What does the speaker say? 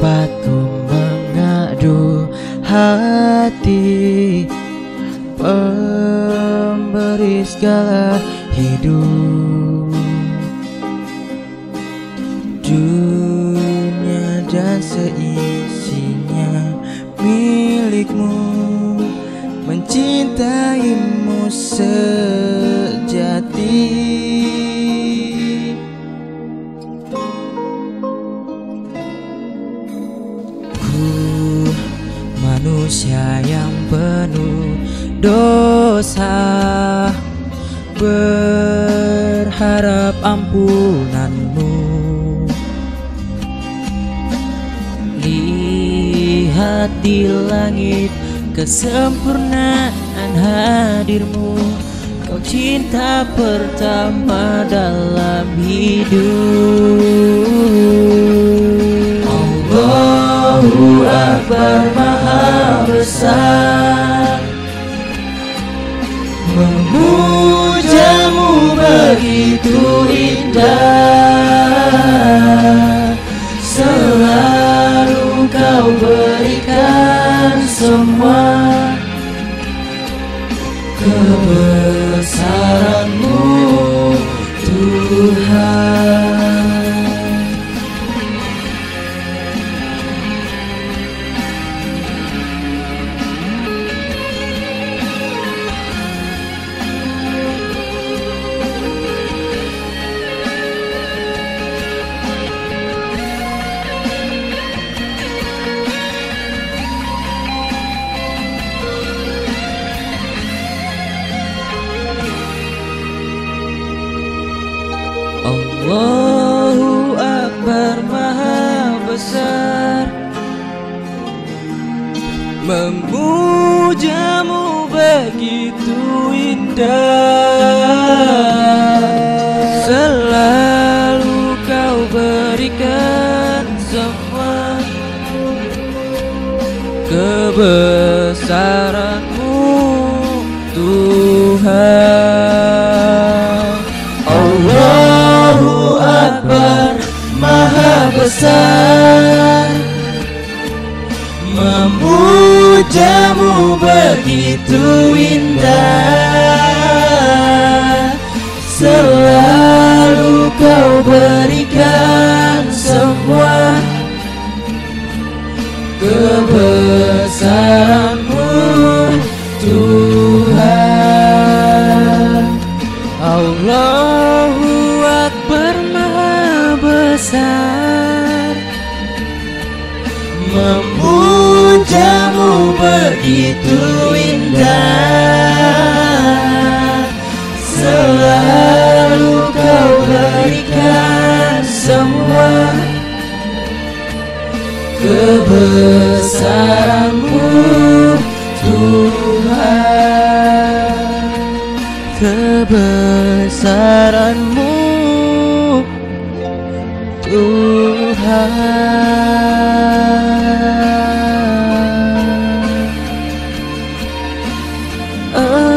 tempatku mengadu hati Pemberi segala hidup Dunia dan seisinya milikmu Mencintaimu sejati manusia yang penuh dosa. Berharap ampunanmu. Lihat di langit kesempurnaan hadirmu. Kau cinta pertama dalam hidup. Allahu Akbar Besar Memujamu begitu indah. Selalu kau berikan semua Allahu Akbar Maha Besar. Memujamu begitu indah. Selalu kau berikan semua Kebesaranmu Besar. Memujamu begitu indah. Selalu kau berikan semua Kebesaranmu Tuhan. Allahu Akbar Maha Besar begitu indah Selalu kau berikan semua Kebesaranmu Tuhan. Kebesaranmu Tuhan Oh.